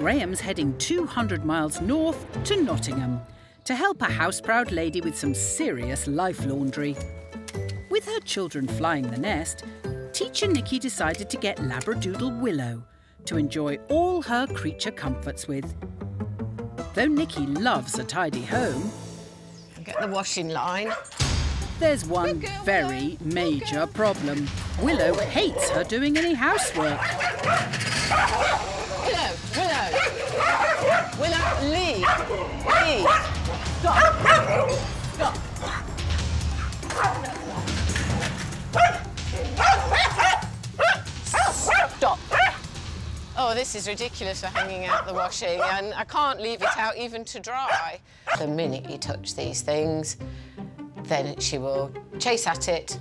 Graeme's heading 200 miles north to Nottingham to help a house-proud lady with some serious life laundry. With her children flying the nest, teacher Nikki decided to get Labradoodle Willow to enjoy all her creature comforts with. Though Nikki loves a tidy home, Get the washing line. there's one very major problem. Willow hates her doing any housework. Willow, Willow. Willow, leave. Leave. Stop. Stop. Stop. Oh, this is ridiculous for hanging out the washing, and I can't leave it out even to dry. The minute you touch these things, then she will chase at it,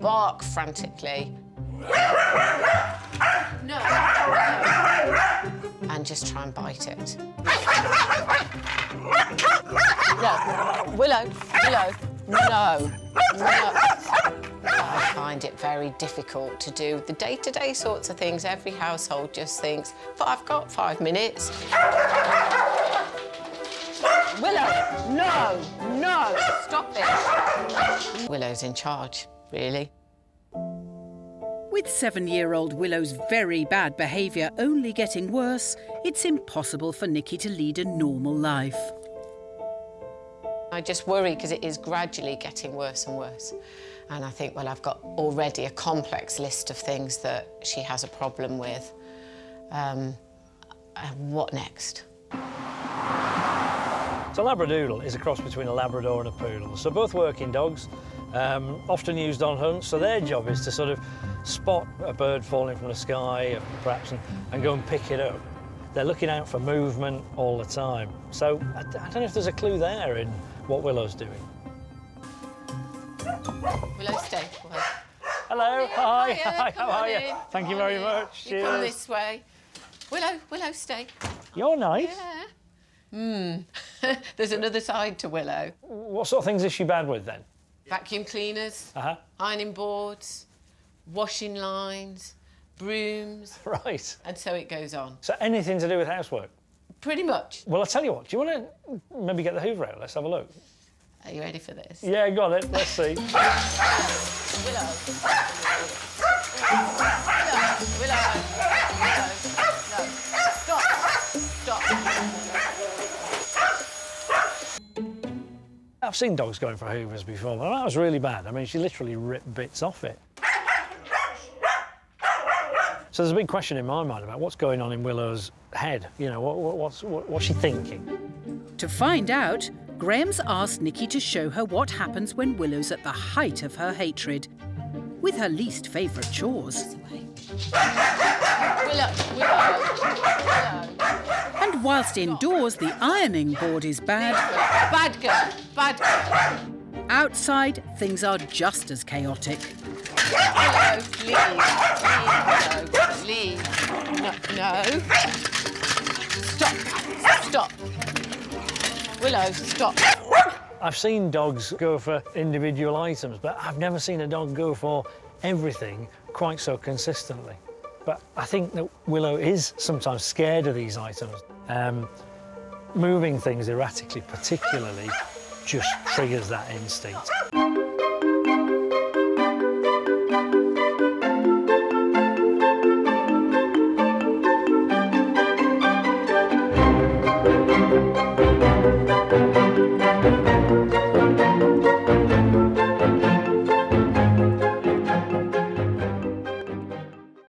bark frantically, no. And just try and bite it. No. Willow, Willow, no. No. I find it very difficult to do the day-to-day sorts of things. Every household just thinks, but I've got five minutes. Willow, no, no, stop it. Willow's in charge, really. With seven-year-old Willow's very bad behaviour only getting worse, it's impossible for Nikki to lead a normal life. I just worry because it is gradually getting worse and worse. And I think, well, I've got already a complex list of things that she has a problem with. Um, uh, what next? So Labradoodle is a cross between a Labrador and a Poodle. So both working dogs, um, often used on hunts. So their job is to sort of spot a bird falling from the sky, perhaps, and, and go and pick it up. They're looking out for movement all the time. So I, I don't know if there's a clue there in what Willow's doing. Willow, stay. Hello, hi, hi, how are you? in, Thank you come very in. much. You come this way. Willow, Willow, stay. You're nice. Yeah. Hmm. There's another side to Willow. What sort of things is she bad with then? Vacuum cleaners, Uh-huh. ironing boards, washing lines, brooms, Right. and so it goes on. So anything to do with housework? Pretty much. Well, I'll tell you what, do you want to maybe get the Hoover out? Let's have a look. Are you ready for this? Yeah, got it. Let's see. Willow. Willow. Willow. I've seen dogs going for hoovers before, but that was really bad. I mean, she literally ripped bits off it. So there's a big question in my mind about what's going on in Willow's head. You know, what, what, what's, what, what's she thinking? To find out, Graeme's asked Nikki to show her what happens when Willow's at the height of her hatred, with her least favourite chores. Willow. Willow. Willow. And whilst indoors the ironing board is bad, Bad girl. Bad girl. outside things are just as chaotic. Willow, leave. Leave, Willow. Leave. No. No. Stop. Stop. Willow, stop. I've seen dogs go for individual items, but I've never seen a dog go for everything quite so consistently. But I think that Willow is sometimes scared of these items. Um, moving things erratically, particularly, just triggers that instinct.